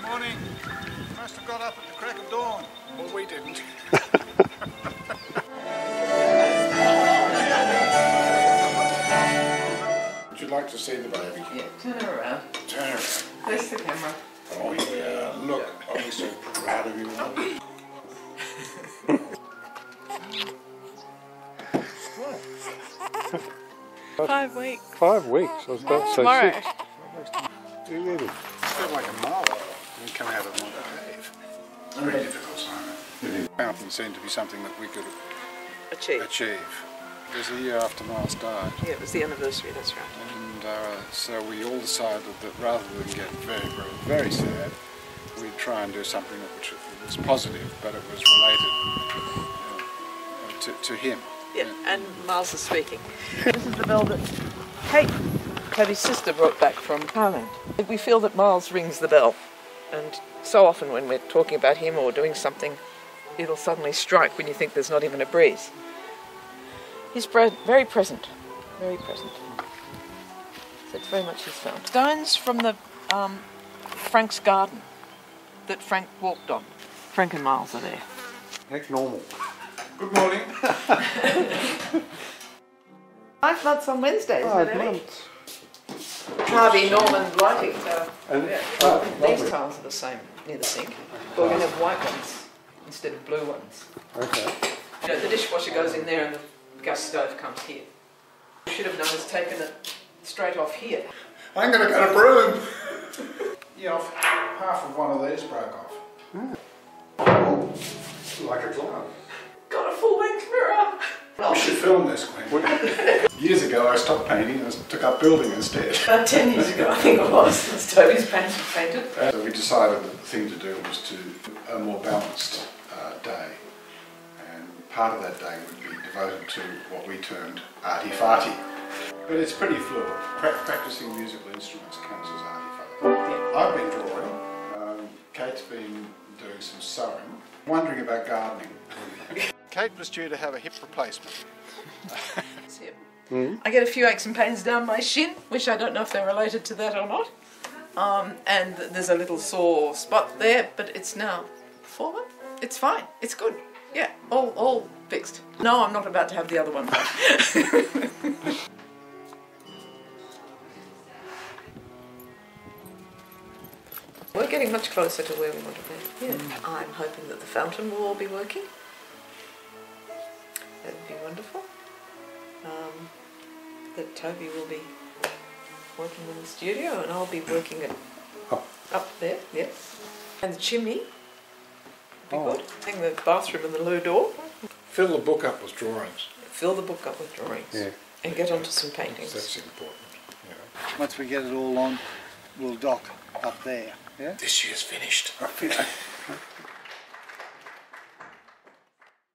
morning. Must have got up at the crack of dawn. Well, we didn't. Would you like to see the baby? Yeah, turn her around. Turn around. Face the camera. Oh yeah, look, I'll be so proud of you. Five weeks. Five weeks. I was about to say Tomorrow. six. Really? It's got like a marble when you come out of one cave. Very difficult, Simon. Fountain seemed to be something that we could Achieved. achieve. It was the year after Miles died. Yeah, it was the anniversary, that's right. And uh, so we all decided that rather than get very, very, very sad, we'd try and do something which was positive, but it was related uh, to, to him. Yeah, and Miles is speaking. This is the bell that Kate, Katie's sister, brought back from Thailand. We feel that Miles rings the bell, and so often when we're talking about him or doing something, it'll suddenly strike when you think there's not even a breeze. He's pre- very present, very present. So it's very much his found. Stones from the um, Frank's garden that Frank walked on. Frank and Miles are there. Act normal. Good morning. Five months on Wednesday, isn't Five it? Ellie? months. Harvey Norman lighting. So, And- yeah. oh, These lovely. tiles are the same near the sink. But we're going to have white ones instead of blue ones. Okay. You know, the dishwasher goes in there and the gas stove comes here. You should have known it's taken it straight off here. I'm going to get a broom. yeah, half of one of these broke off. Oh, like a glove. Got a full length mirror. We should film this, Gwen. Years ago, I stopped painting and took up building instead. About 10 years ago, I think it was, since Toby's painted. painted. So we decided that the thing to do was to a more balanced uh, day, and part of that day would be devoted to what we termed arty farty. But it's pretty fluid. Pra- practicing musical instruments counts as arty farty. I've been drawing. Um, Kate's been doing some sewing. Wondering about gardening. Kate was due to have a hip replacement. That's. I get a few aches and pains down my shin, which I don't know if they're related to that or not. Um, and there's a little sore spot there, but it's now forward. It's fine. It's good. Yeah, all all fixed. No, I'm not about to have the other one. We're getting much closer to where we want to be. Yeah. I'm hoping that the fountain will all be working. That would be wonderful. Um, that Toby will be working in the studio and I'll be working at Up. up there, yeah. And the chimney. Be Oh. good. Hang the bathroom and the loo door. Fill the book up with drawings. Fill the book up with drawings. Yeah. And get onto some paintings. That's important. Yeah. Once we get it all on, we'll dock up there. Yeah? This year's finished.